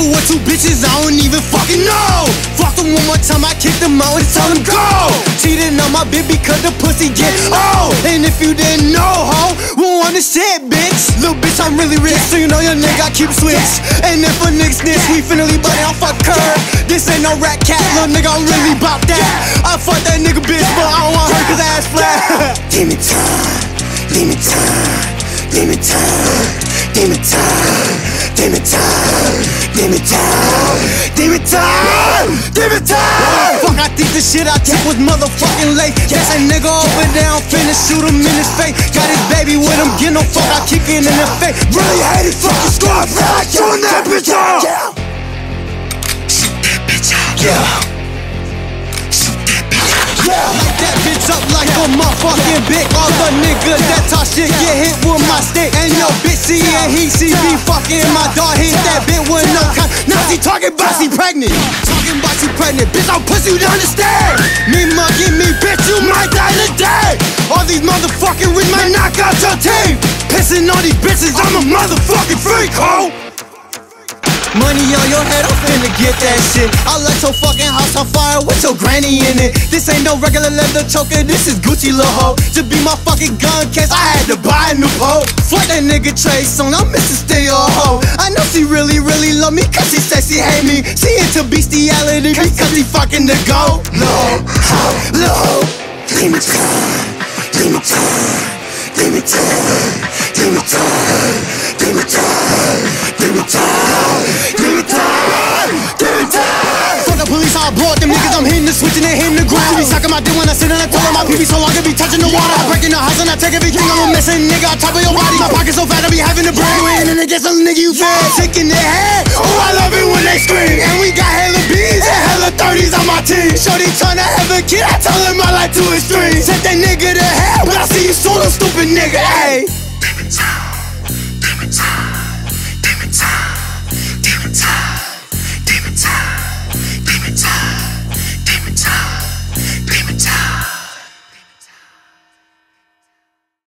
fucking with two bitches I don't even fucking know. Fuck them one more time, I kick them out and tell them go. Cheating on my bitch because the pussy get old. And if you didn't know, ho, we on the shit, bitch. Little bitch, I'm really rich, so you know your nigga I keep switch. And if a nigga snitch, we finna leave, but I'll fuck her. This ain't no rat cat, little nigga, I'm really bout that. I fuck that nigga bitch, but I don't want her cause ass flat. Demon time, demon time, demon time, demon time, demon time, demon time, demon time, demon time. Fuck, I think the shit I took was motherfucking late. That's a nigga over there, I'm finna shoot him in his face. Got his baby with him, get no fuck, I kick it in the face. Really hate it, fucking squad, feel like shooting that bitch up. Yeah. Yeah, light that bitch up like a motherfucking bic. All the niggas that talk shit get hit with my stick. And yo, bitch, see and he see me fucking my dog. Hit that bitch with no con. Now she talking about she pregnant. Talking about she pregnant. Bitch, I'm pussy, you understand. Me mugging me, bitch, you might die today. All these motherfucking rich might knock out your team. Pissing on these bitches, I'm a motherfucking freak, ho. Money on your head, I'm finna get that shit. I let your fucking house on fire with your granny in it. This ain't no regular leather choker, this is Gucci lil' hoe. To be my fucking gun case, I had to buy a new pole. Fuck that nigga Trey Songz, I'm Mr. Still a hoe. I know she really, really love me, cause she said she hate me. She into bestiality because he fucking the go. Lil' hoe, lil' hoe. Demon time, demon time, demon time, demon time, me time, I brought them niggas, I'm hitting the switch and they hitting the ground. Be sucking my dick when I sit and the toilet. my pee so long I be touching the water. I break the house and I take everything, I'm a missing nigga on top of your body. My pocket so fat I be having to break. You ain't in it, some nigga you fed. Sick in the head, oh I love it when they scream. And we got hella bees and hella 30s on my team. Shorty tryna have a kid, I tell him my life to his dream. Set that nigga to hell, but I see you soon, stupid nigga, ayy.